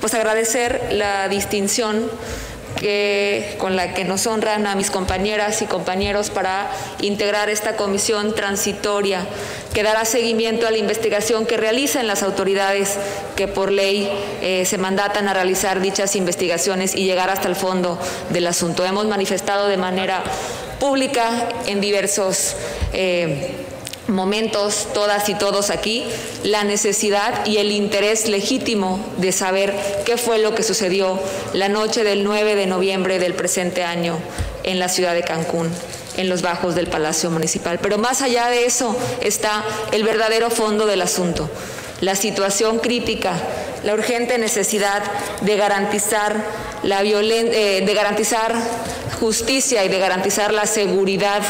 pues agradecer la distinción que, con la que nos honran a mis compañeras y compañeros para integrar esta comisión transitoria que dará seguimiento a la investigación que realizan las autoridades que por ley eh, se mandatan a realizar dichas investigaciones y llegar hasta el fondo del asunto. Hemos manifestado de manera pública en diversos eh, momentos, todas y todos aquí, la necesidad y el interés legítimo de saber qué fue lo que sucedió la noche del 9 de noviembre del presente año en la ciudad de Cancún en los bajos del Palacio Municipal. Pero más allá de eso está el verdadero fondo del asunto, la situación crítica, la urgente necesidad de garantizar la eh, de garantizar justicia y de garantizar la seguridad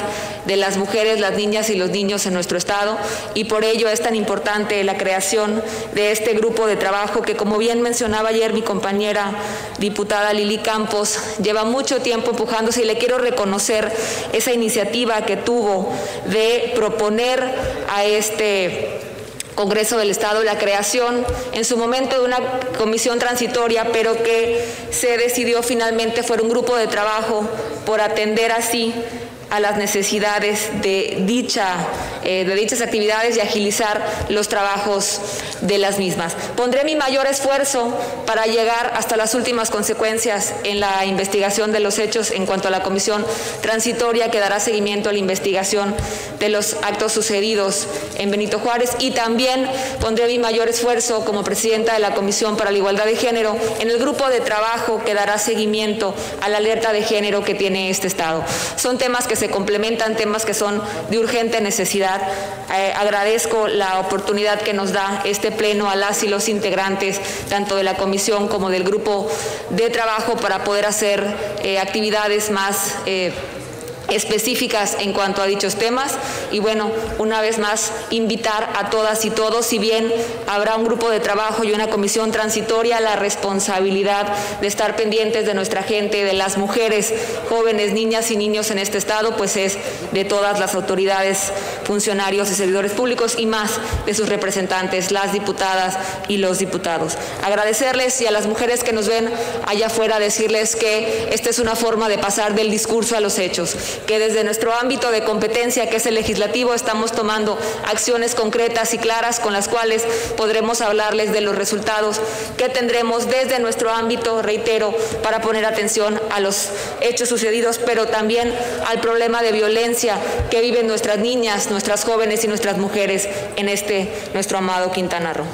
de las mujeres, las niñas y los niños en nuestro Estado. Y por ello es tan importante la creación de este grupo de trabajo que, como bien mencionaba ayer mi compañera diputada Lili Campos, lleva mucho tiempo empujándose y le quiero reconocer esa iniciativa que tuvo de proponer a este Congreso del Estado la creación en su momento de una comisión transitoria, pero que se decidió finalmente fue un grupo de trabajo por atender así a las necesidades de, dicha, eh, de dichas actividades y agilizar los trabajos de las mismas. Pondré mi mayor esfuerzo para llegar hasta las últimas consecuencias en la investigación de los hechos en cuanto a la comisión transitoria que dará seguimiento a la investigación de los actos sucedidos en Benito Juárez y también pondré mi mayor esfuerzo como presidenta de la Comisión para la Igualdad de Género en el grupo de trabajo que dará seguimiento a la alerta de género que tiene este Estado. Son temas que se complementan temas que son de urgente necesidad. Eh, agradezco la oportunidad que nos da este pleno a las y los integrantes, tanto de la comisión como del grupo de trabajo, para poder hacer eh, actividades más eh, específicas en cuanto a dichos temas y bueno, una vez más invitar a todas y todos, si bien habrá un grupo de trabajo y una comisión transitoria, la responsabilidad de estar pendientes de nuestra gente, de las mujeres, jóvenes, niñas y niños en este estado, pues es de todas las autoridades, funcionarios y servidores públicos y más de sus representantes, las diputadas y los diputados. Agradecerles y a las mujeres que nos ven allá afuera decirles que esta es una forma de pasar del discurso a los hechos que desde nuestro ámbito de competencia, que es el legislativo, estamos tomando acciones concretas y claras con las cuales podremos hablarles de los resultados que tendremos desde nuestro ámbito, reitero, para poner atención a los hechos sucedidos, pero también al problema de violencia que viven nuestras niñas, nuestras jóvenes y nuestras mujeres en este nuestro amado Quintana Roo.